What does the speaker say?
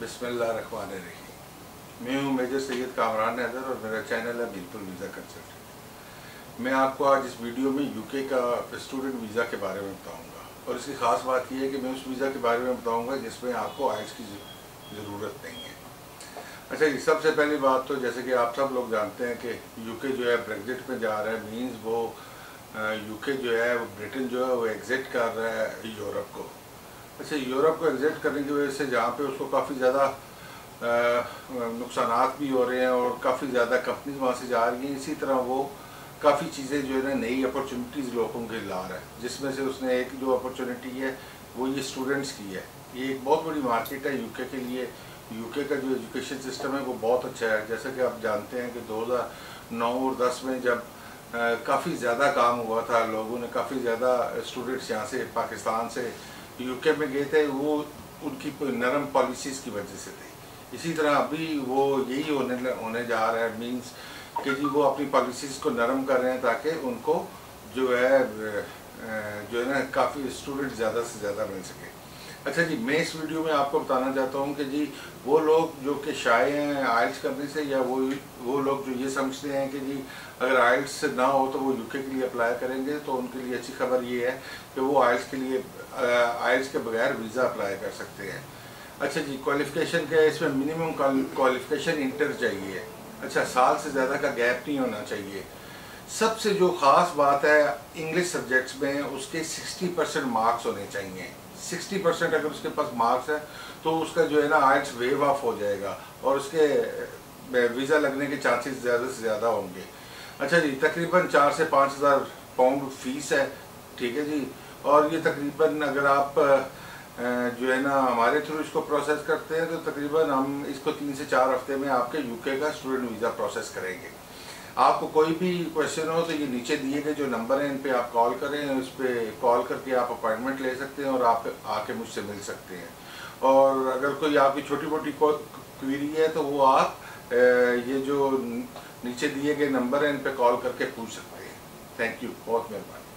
بسم اللہ الرحمن الرحیم۔ میں ہوں میجر سید کامران حیدر اور میرا چینل ہے بالکل ویزا کنسلٹنٹ میں آپ کو آج اس ویڈیو میں یو کے کا اسٹوڈنٹ ویزا کے بارے میں بتاؤں گا۔ اور اس کی خاص بات یہ ہے کہ میں اس ویزا کے بارے میں بتاؤں گا جس میں آپ کو آئلس کی ضرورت نہیں ہے۔ اچھا جی سب سے پہلی بات تو جیسے کہ آپ سب لوگ جانتے ہیں کہ یو کے جو ہے بریگزٹ میں جا رہا ہے مینز وہ یو کے جو ہے، وہ برٹن جو ہے وہ ایگزٹ کر رہا ہے یورپ کو۔ اچھا یورپ کو ایگزٹ کرنے کی وجہ سے جہاں پہ اس کو کافی زیادہ نقصانات بھی ہو رہے ہیں اور کافی زیادہ کمپنیز وہاں سے جا رہی ہیں۔ اسی طرح وہ کافی چیزیں جو ہے نا، نئی اپرچونیٹیز لوگوں کے لا رہا ہے جس میں سے اس نے ایک جو اپرچونیٹی ہے، وہ یہ اسٹوڈنٹس کی ہے۔ یہ ایک بہت بڑی مارکیٹ ہے یو کے کے لیے۔ یو کے کا جو ایجوکیشن سسٹم ہے، وہ بہت اچھا ہے۔ جیسا کہ آپ جانتے ہیں کہ دو ہزار نو اور دس میں جب کافی زیادہ کام ہوا تھا، لوگوں نے کافی زیادہ اسٹوڈنٹس یہاں سے، پاکستان سے یو کے میں گئے تھے، وہ ان کی نرم پالیسیز کی وجہ سے تھی اسی طرح ابھی وہ یہی ہونے ہونے جا رہا ہے مینس کہ جی وہ اپنی پالیسیز کو نرم کر رہے ہیں تاکہ ان کو جو ہے جو ہے نا، کافی اسٹوڈنٹ زیادہ سے زیادہ مل سکے۔ اچھا جی میں اس ویڈیو میں آپ کو بتانا چاہتا ہوں کہ جی وہ لوگ جو کہ شائع ہیں آئلس کرنے سے یا وہ وہ لوگ جو یہ سمجھتے ہیں کہ جی اگر آئلس نہ ہو تو وہ یو کے لیے اپلائی کریں گے، تو ان کے لیے اچھی خبر یہ ہے کہ وہ آئلس کے لیے آئلس کے بغیر ویزا اپلائی کر سکتے ہیں۔ اچھا جی کوالیفکیشن کیا ہے اس میں منیمم کوالیفکیشن انٹر چاہیے۔ اچھا سال سے زیادہ کا گیپ نہیں ہونا چاہیے۔ سب سے جو خاص بات ہے انگلش سبجیکٹس میں، اس کے سکسٹی پرسنٹ مارکس ہونے چاہیے۔ سکسٹی پرسنٹ اگر اس کے پاس مارکس ہے تو اس کا جو ہے نا آئلس ویو آف ہو جائے گا اور اس کے ویزا لگنے کے چانسز زیادہ سے زیادہ ہوں گے۔ اچھا جی تقریباً چار سے پانچ ہزار پاؤنڈ فیس ہے۔ ٹھیک ہے جی۔ اور یہ تقریباً اگر آپ جو ہے نا ہمارے تھرو اس کو پروسیس کرتے ہیں، تو تقریباً ہم اس کو تین سے چار ہفتے میں آپ کے یو کے کا اسٹوڈنٹ ویزا پروسیس کریں گے۔ آپ کو کوئی بھی کوشچن ہو تو یہ نیچے دیے گئے جو نمبر ہیں، ان پہ آپ کال کریں، اس پہ کال کر کے آپ اپائنٹمنٹ لے سکتے ہیں اور آپ آ کے مجھ سے مل سکتے ہیں۔ اور اگر کوئی آپ کی چھوٹی موٹی کوئری ہے تو وہ آپ یہ جو نیچے دیے گئے نمبر ہیں، ان پہ کال کر کے پوچھ سکتے ہیں۔ تھینک یو بہت مہربانی۔